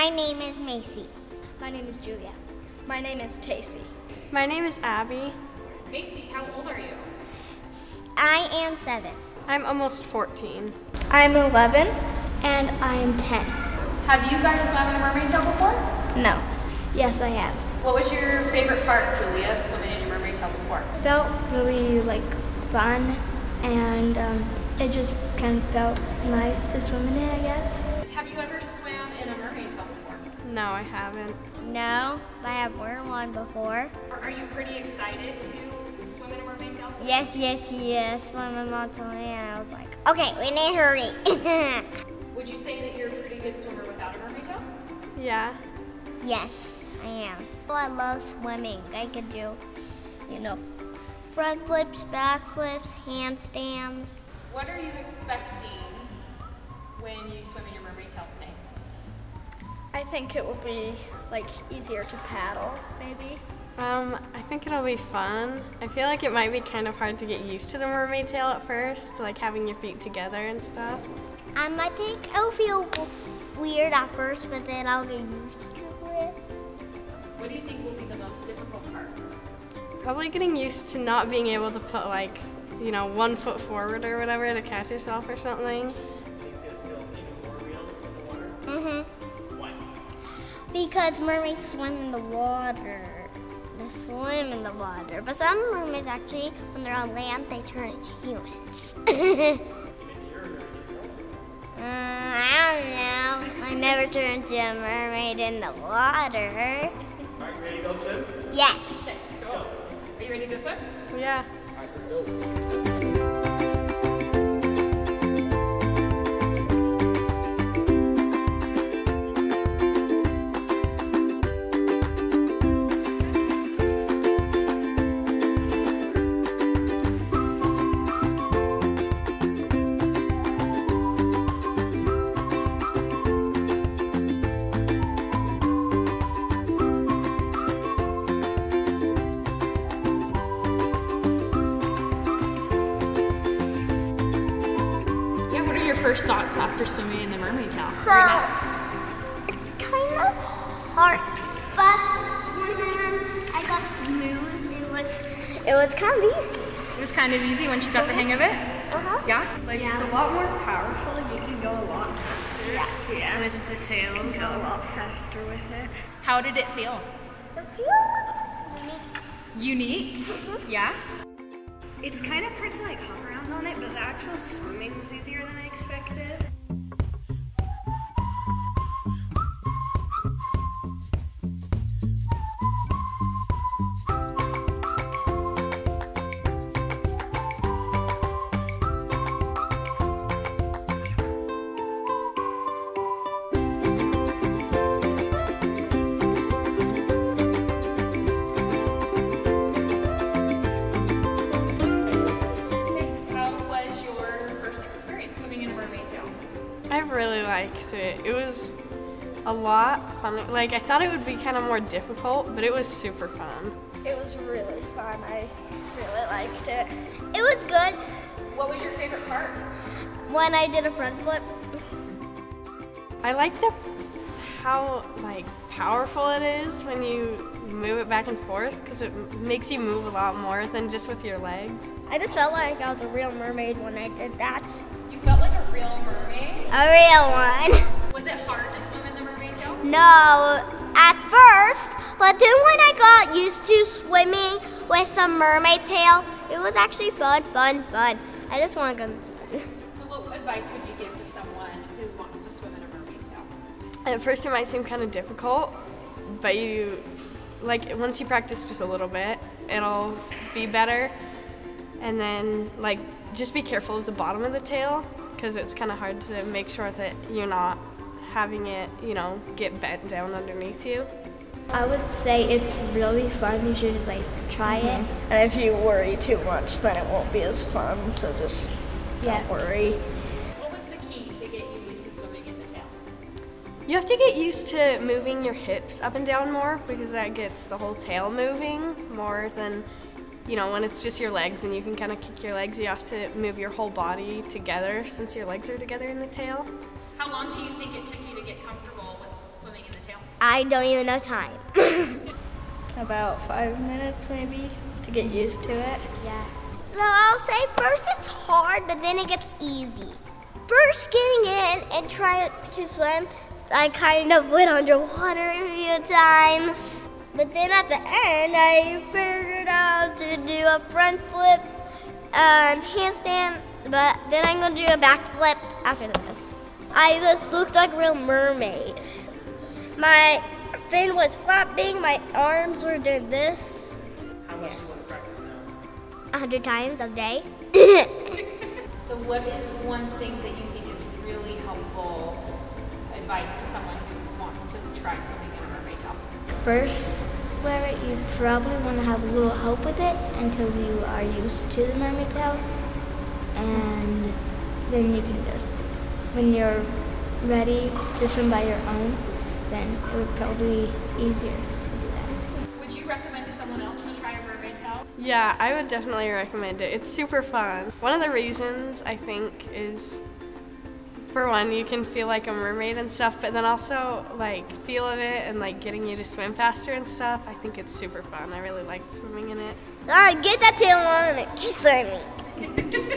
My name is Macy. My name is Julia. My name is Tacy. My name is Abby. Macy, how old are you? I am seven. I'm almost 14. I'm 11. And I am 10. Have you guys swam in a mermaid tail before? No. Yes, I have. What was your favorite part, Julia, swimming in a mermaid tail before? Felt really like fun and um, it just kind of felt nice to swim in it, I guess. Have you ever swam in a mermaid tail before? No, I haven't. No, but I have worn one before. Are you pretty excited to swim in a mermaid tail today? Yes, yes, yes. When my mom told me, and I was like, okay, we need to hurry. Would you say that you're a pretty good swimmer without a mermaid tail? Yeah. yes, I am. Well, I love swimming. I could do, you know, front flips, back flips, handstands. What are you expecting when you swim in your mermaid tail today? I think it will be like easier to paddle, maybe. Um, I think it'll be fun. I feel like it might be kind of hard to get used to the mermaid tail at first, like having your feet together and stuff. Um, I think it'll feel weird at first, but then I'll get used to it. What do you think will be the most difficult part? Probably getting used to not being able to put like, you know, one foot forward or whatever to catch yourself or something. Because mermaids swim in the water. They swim in the water. But some mermaids actually, when they're on land, they turn into humans. Uh, I don't know. I never turned into a mermaid in the water. All right, you ready to go swim? Yes. Let's go. Are you ready to swim? Yeah. All right, let's go. First thoughts after swimming in the mermaid tail? So, it's kind of hard, but when I got smooth, it was, it was kind of easy. It was kind of easy once you got the hang of it? Uh-huh. Yeah? Like it's a lot more powerful. You can go a lot faster. Yeah. Yeah. With the tails. Go a lot faster with it. How did it feel? It feels unique. Unique? Yeah? It's kind of hard to like hop around on it, but the actual swimming was easier than I expected. I really liked it. It was a lot fun. Like I thought it would be kind of more difficult, but it was super fun. It was really fun. I really liked it. It was good What was your favorite part? when I did a front flip. I like the how like powerful it is when you move it back and forth because it makes you move a lot more than just with your legs. I just felt like I was a real mermaid when I did that. You felt like a real mermaid? A real one. Was it hard to swim in the mermaid tail? No, at first, but then when I got used to swimming with a mermaid tail, it was actually fun, fun, fun. I just want to go. So what advice would you give to someone who wants to swim in a mermaid tail? At first, it might seem kind of difficult, but you like once you practice just a little bit, it'll be better. And then like just be careful of the bottom of the tail because it's kind of hard to make sure that you're not having it, you know, get bent down underneath you. I would say it's really fun. You should like try it. Mm-hmm. And if you worry too much, then it won't be as fun. So just Yeah. don't worry. You have to get used to moving your hips up and down more because that gets the whole tail moving more than, you know, when it's just your legs and you can kind of kick your legs. You have to move your whole body together since your legs are together in the tail. How long do you think it took you to get comfortable with swimming in the tail? I don't even know time. About five minutes maybe to get used to it. Yeah. So I'll say first it's hard, but then it gets easy. First getting in and trying to swim, I kind of went underwater a few times. But then at the end, I figured out to do a front flip and handstand, but then I'm gonna do a back flip after this. I just looked like a real mermaid. My fin was flapping, my arms were doing this How much do you want to practice now? a hundred times a day. So, what is one thing that you think is really helpful advice to someone who wants to try swimming in a mermaid tail? First, wear it, you probably want to have a little help with it until you are used to the mermaid tail. And then you can just, when you're ready to swim by your own, then it would probably be easier to do that. Would you recommend to someone else to try a mermaid tail? Yeah, I would definitely recommend it. It's super fun. One of the reasons I think is for one, you can feel like a mermaid and stuff, but then also like feel of it and like getting you to swim faster and stuff. I think it's super fun. I really like swimming in it. So I get that tail on and it keep swimming.